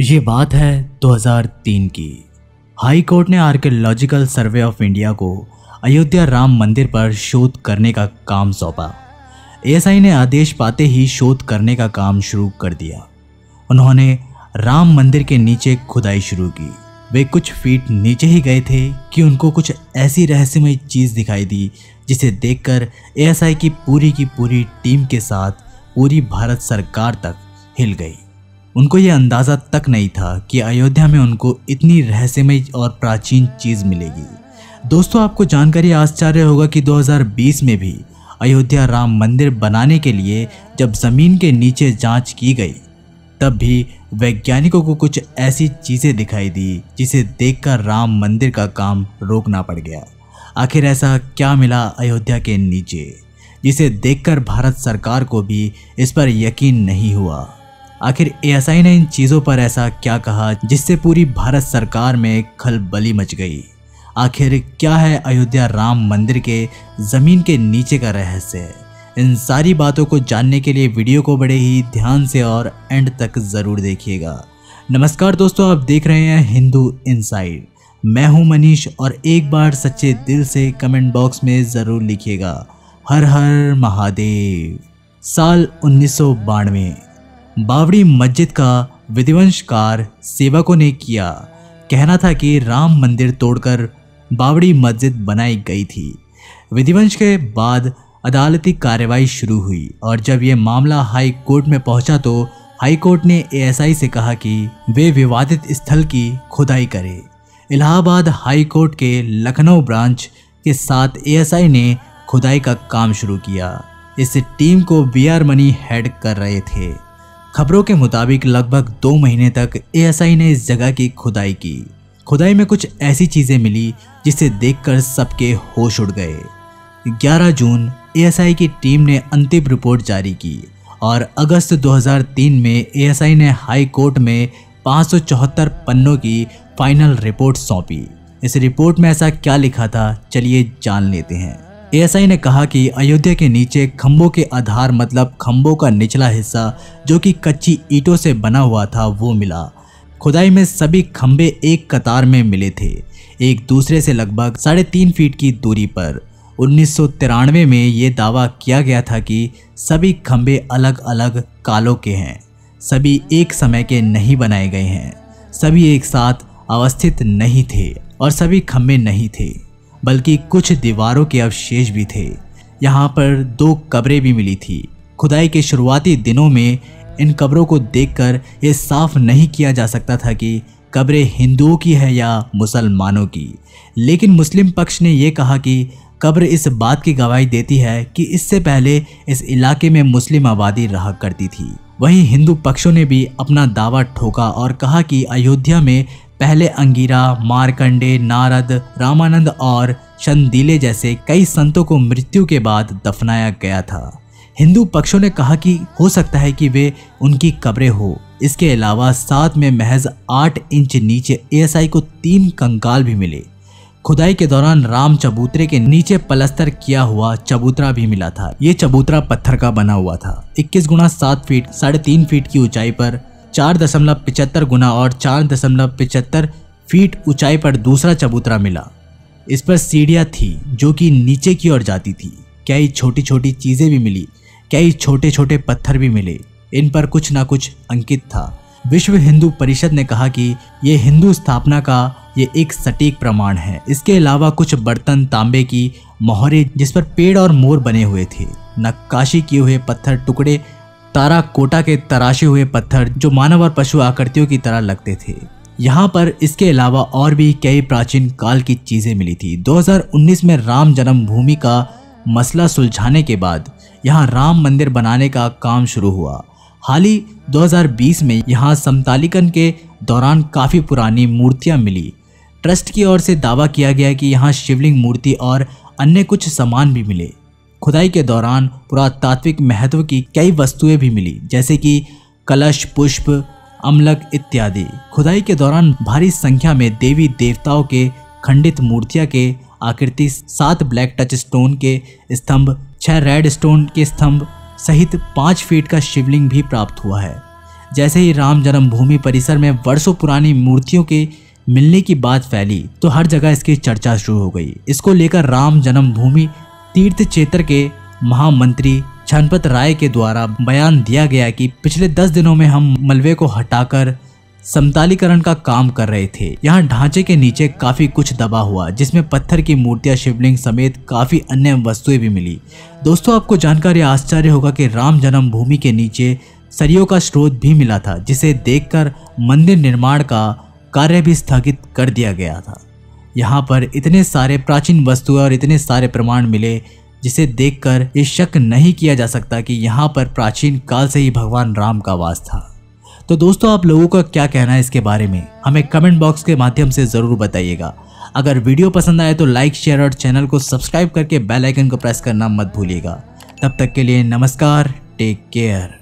ये बात है 2003 की। हाई कोर्ट ने आर्कियोलॉजिकल सर्वे ऑफ़ इंडिया को अयोध्या राम मंदिर पर शोध करने का काम सौंपा। एएसआई ने आदेश पाते ही शोध करने का काम शुरू कर दिया। उन्होंने राम मंदिर के नीचे खुदाई शुरू की। वे कुछ फीट नीचे ही गए थे कि उनको कुछ ऐसी रहस्यमय चीज़ दिखाई दी, जिसे देखकर एएसआई की पूरी की पूरी टीम के साथ पूरी भारत सरकार तक हिल गई। उनको ये अंदाज़ा तक नहीं था कि अयोध्या में उनको इतनी रहस्यमय और प्राचीन चीज़ मिलेगी। दोस्तों, आपको जानकारी आश्चर्य होगा कि 2020 में भी अयोध्या राम मंदिर बनाने के लिए जब ज़मीन के नीचे जाँच की गई, तब भी वैज्ञानिकों को कुछ ऐसी चीज़ें दिखाई दी जिसे देखकर राम मंदिर का काम रोकना पड़ गया। आखिर ऐसा क्या मिला अयोध्या के नीचे, जिसे देखकर भारत सरकार को भी इस पर यकीन नहीं हुआ? आखिर एएसआई ने इन चीज़ों पर ऐसा क्या कहा जिससे पूरी भारत सरकार में खलबली मच गई? आखिर क्या है अयोध्या राम मंदिर के ज़मीन के नीचे का रहस्य? इन सारी बातों को जानने के लिए वीडियो को बड़े ही ध्यान से और एंड तक ज़रूर देखिएगा। नमस्कार दोस्तों, आप देख रहे हैं हिंदू इनसाइड। मैं हूँ मनीष और एक बार सच्चे दिल से कमेंट बॉक्स में ज़रूर लिखिएगा। हर हर महादेव। साल उन्नीस सौ बानवे। बावड़ी मस्जिद का विधिवंशकार सेवकों ने किया। कहना था कि राम मंदिर तोड़कर बावड़ी मस्जिद बनाई गई थी। विधिवंश के बाद अदालती कार्रवाई शुरू हुई और जब ये मामला हाई कोर्ट में पहुँचा तो हाई कोर्ट ने एएसआई से कहा कि वे विवादित स्थल की खुदाई करें। इलाहाबाद हाई कोर्ट के लखनऊ ब्रांच के साथ एएसआई ने खुदाई का काम शुरू किया। इस टीम को बी आर मनी हेड कर रहे थे। खबरों के मुताबिक लगभग दो महीने तक एएसआई ने इस जगह की खुदाई की। खुदाई में कुछ ऐसी चीज़ें मिली जिसे देखकर सबके होश उड़ गए। 11 जून एएसआई की टीम ने अंतिम रिपोर्ट जारी की और अगस्त 2003 में एएसआई ने हाई कोर्ट में पाँच सौ चौहत्तर पन्नों की फाइनल रिपोर्ट सौंपी। इस रिपोर्ट में ऐसा क्या लिखा था, चलिए जान लेते हैं। एएसआई ने कहा कि अयोध्या के नीचे खंभों के आधार मतलब खंभों का निचला हिस्सा, जो कि कच्ची ईटों से बना हुआ था, वो मिला। खुदाई में सभी खंभे एक कतार में मिले थे, एक दूसरे से लगभग साढ़े तीन फीट की दूरी पर। उन्नीस सौ तिरानवे में ये दावा किया गया था कि सभी खंभे अलग अलग कालों के हैं, सभी एक समय के नहीं बनाए गए हैं, सभी एक साथ अवस्थित नहीं थे और सभी खंभे नहीं थे। बल्कि कुछ दीवारों के अवशेष भी थे। यहाँ पर दो कब्रें भी मिली थी। खुदाई के शुरुआती दिनों में इन कब्रों को देखकर ये साफ़ नहीं किया जा सकता था कि कब्रें हिंदुओं की है या मुसलमानों की। लेकिन मुस्लिम पक्ष ने यह कहा कि कब्र इस बात की गवाही देती है कि इससे पहले इस इलाके में मुस्लिम आबादी रहा करती थी। वहीं हिंदू पक्षों ने भी अपना दावा ठोका और कहा कि अयोध्या में पहले अंगीरा, मारकंडे, नारद, रामानंद और चंदीले जैसे कई संतों को मृत्यु के बाद दफनाया गया था। हिंदू पक्षों ने कहा कि हो सकता है कि वे उनकी कब्रें हो। इसके अलावा साथ में महज आठ इंच नीचे एएसआई को तीन कंकाल भी मिले। खुदाई के दौरान राम चबूतरे के नीचे पलस्तर किया हुआ चबूतरा भी मिला था। ये चबूतरा पत्थर का बना हुआ था। 21 गुना सात फीट, साढ़े तीन फीट की ऊंचाई पर चार दशमलव पिचहत्तर गुना और चार दशमलव पिचहत्तर फीट ऊंचाई पर दूसरा चबूतरा मिला। इस पर सीढ़ियाँ थी जो कि नीचे की ओर जाती थी। कई छोटी छोटी चीज़ें भी मिली? कई छोटे छोटे पत्थर भी मिले? इन पर कुछ ना कुछ अंकित था। विश्व हिंदू परिषद ने कहा कि ये हिंदू स्थापना का ये एक सटीक प्रमाण है। इसके अलावा कुछ बर्तन, तांबे की मोहरे जिस पर पेड़ और मोर बने हुए थे, नक्काशी किए हुए पत्थर, टुकड़े तारा कोटा के तराशे हुए पत्थर जो मानव और पशु आकृतियों की तरह लगते थे। यहाँ पर इसके अलावा और भी कई प्राचीन काल की चीज़ें मिली थी। 2019 में राम जन्मभूमि का मसला सुलझाने के बाद यहाँ राम मंदिर बनाने का काम शुरू हुआ। हाल ही 2020 में यहाँ समतालिकन के दौरान काफ़ी पुरानी मूर्तियाँ मिली। ट्रस्ट की ओर से दावा किया गया कि यहाँ शिवलिंग मूर्ति और अन्य कुछ सामान भी मिले। खुदाई के दौरान पुरातात्विक महत्व की कई वस्तुएँ भी मिली, जैसे कि कलश, पुष्प, अमलक इत्यादि। खुदाई के दौरान भारी संख्या में देवी देवताओं के खंडित मूर्तियाँ के आकृति, सात ब्लैक टच स्टोन के स्तंभ, छह रेड स्टोन के स्तंभ सहित पाँच फीट का शिवलिंग भी प्राप्त हुआ है। जैसे ही राम जन्मभूमि परिसर में वर्षों पुरानी मूर्तियों के मिलने की बात फैली तो हर जगह इसकी चर्चा शुरू हो गई। इसको लेकर राम जन्मभूमि तीर्थ क्षेत्र के महामंत्री छनपत राय के द्वारा बयान दिया गया कि पिछले दस दिनों में हम मलबे को हटाकर समतालीकरण का काम कर रहे थे। यहाँ ढांचे के नीचे काफ़ी कुछ दबा हुआ, जिसमें पत्थर की मूर्तियाँ, शिवलिंग समेत काफ़ी अन्य वस्तुएँ भी मिली। दोस्तों, आपको जानकारी आश्चर्य होगा कि राम जन्मभूमि के नीचे सरियों का स्रोत भी मिला था, जिसे देखकर मंदिर निर्माण का कार्य भी स्थगित कर दिया गया था। यहाँ पर इतने सारे प्राचीन वस्तुएँ और इतने सारे प्रमाण मिले, जिसे देखकर ये शक नहीं किया जा सकता कि यहाँ पर प्राचीन काल से ही भगवान राम का वास था। तो दोस्तों, आप लोगों का क्या कहना है इसके बारे में, हमें कमेंट बॉक्स के माध्यम से ज़रूर बताइएगा। अगर वीडियो पसंद आए तो लाइक, शेयर और चैनल को सब्सक्राइब करके बेल आइकन को प्रेस करना मत भूलिएगा। तब तक के लिए नमस्कार, टेक केयर।